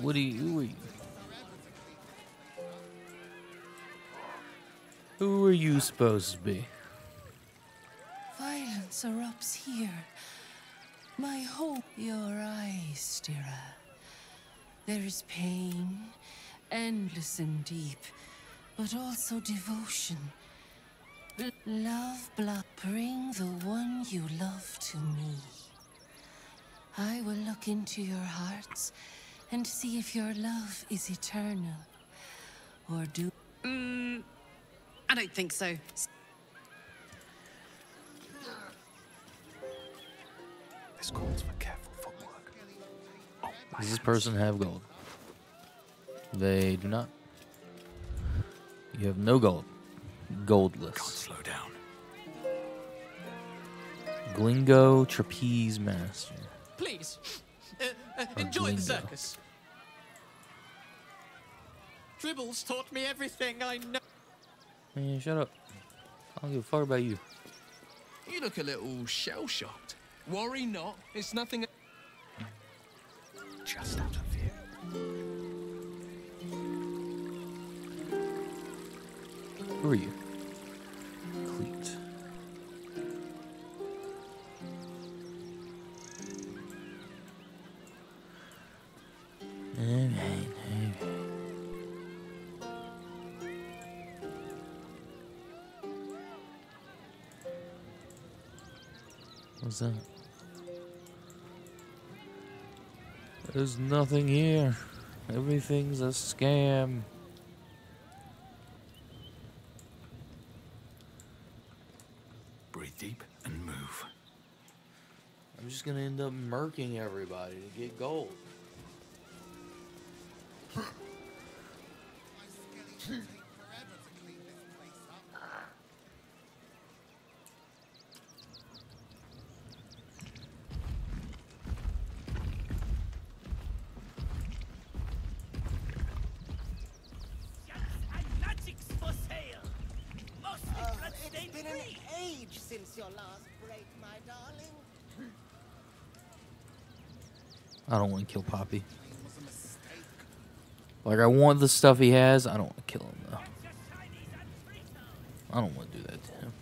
What are you? Who are you? Who are you supposed to be? Violence erupts here. My hope, your eyes, Stira. There is pain, endless and deep, but also devotion. Love, blood, bring the one you love to me. I will look into your hearts and see if your love is eternal. Or do. Mm, I don't think so. This calls for careful footwork. Oh, Does this person have gold? They do not. You have no gold. Can't Goldless. slow down. Glingo Trapeze Master. Please, uh, enjoy the circus. Dribbles taught me everything I know. Man, shut up. I don't give a fuck about you. You look a little shell shocked. Worry not, it's nothing. Just out of view. Who are you? What's that? There's nothing here. Everything's a scam. Breathe deep and move. I'm just gonna end up murking everybody to get gold. since your last break, my darling. I don't want to kill Popper. Like I want the stuff he has. I don't want to kill him though. I don't want to do that to him.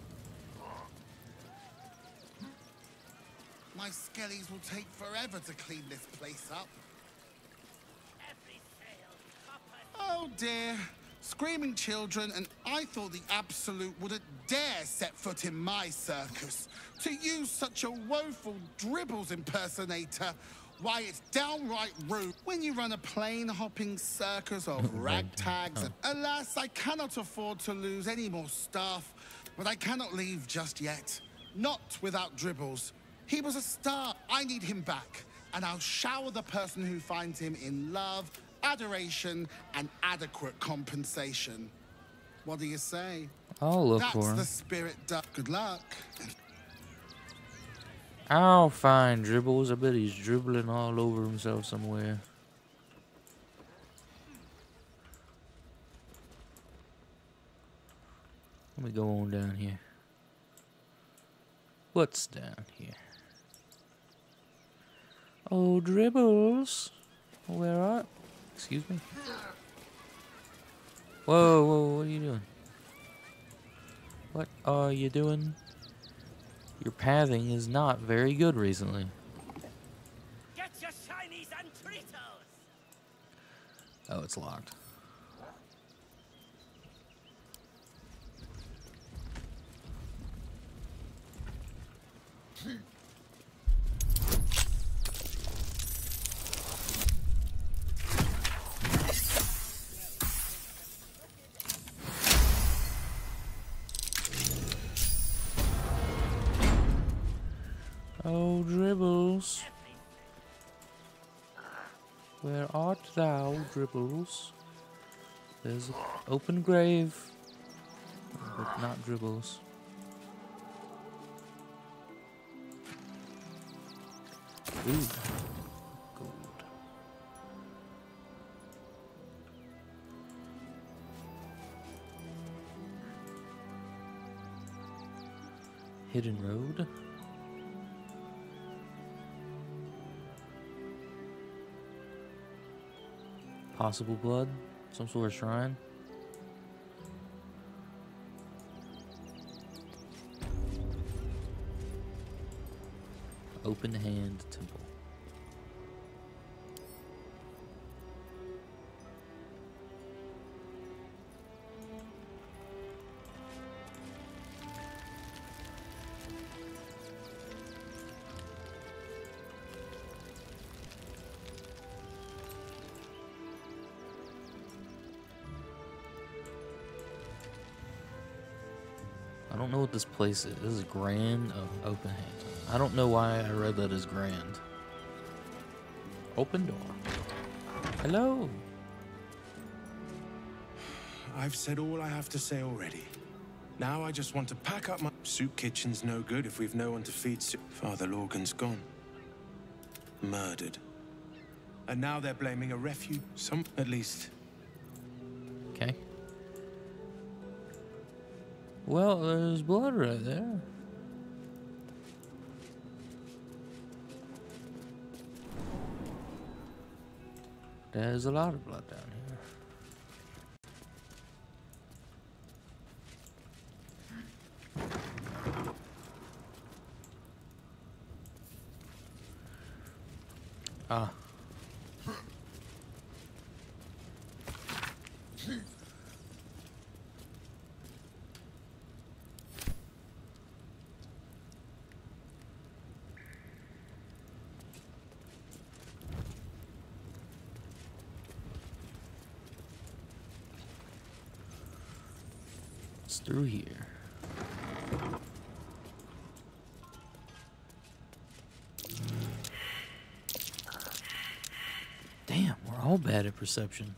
My skellies will take forever to clean this place up. Oh dear. Screaming children, and I thought the Absolute wouldn't dare set foot in my circus. To use such a woeful dribbles impersonator, why, it's downright rude. When you run a plane hopping circus of ragtags, and alas, I cannot afford to lose any more staff, but I cannot leave just yet. Not without dribbles. He was a star. I need him back. And I'll shower the person who finds him in love, adoration, and adequate compensation. What do you say? I'll look That's for him. the spirit. du- Good luck. I'll find dribbles. I bet he's dribbling all over himself somewhere. Let me go on down here. What's down here? Oh, dribbles. Where are? Excuse me. Whoa, whoa, what are you doing? What are you doing? Your pathing is not very good recently. Get your shinies and Tritos! Oh, it's locked. Oh, dribbles. Where art thou, dribbles? There's an open grave, but not dribbles. Ooh. Hidden road. Possible blood? Some sort of shrine? Open hand temple. Know what this place is. This is grand. Oh, open hand. I don't know why I read that as grand. Open door. Hello. I've said all I have to say already. Now I just want to pack up my soup kitchen's no good if we've no one to feed soup. Father Lorgan's gone. Murdered. And now they're blaming a refuge. Some, at least. Okay. Well, there's blood right there. There's a lot of blood down here. It's through here. Damn, we're all bad at perception.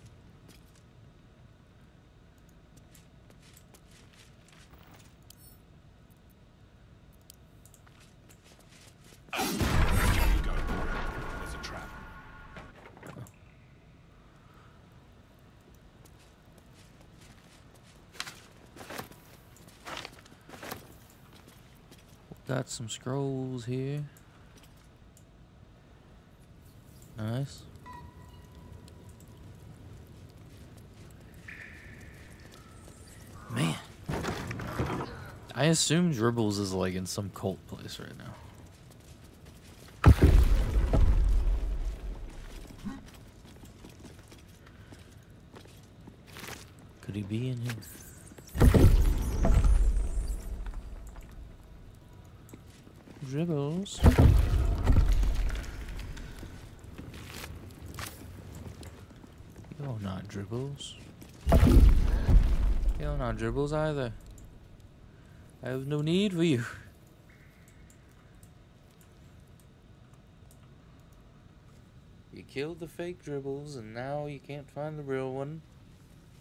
Got some scrolls here. Nice. Man. I assume Dribbles is like in some cult place right now. Could he be in here? Dribbles. You're not dribbles. You're not dribbles either. I have no need for you. You killed the fake dribbles and now you can't find the real one.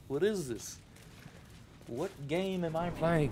What is this? What game am I playing?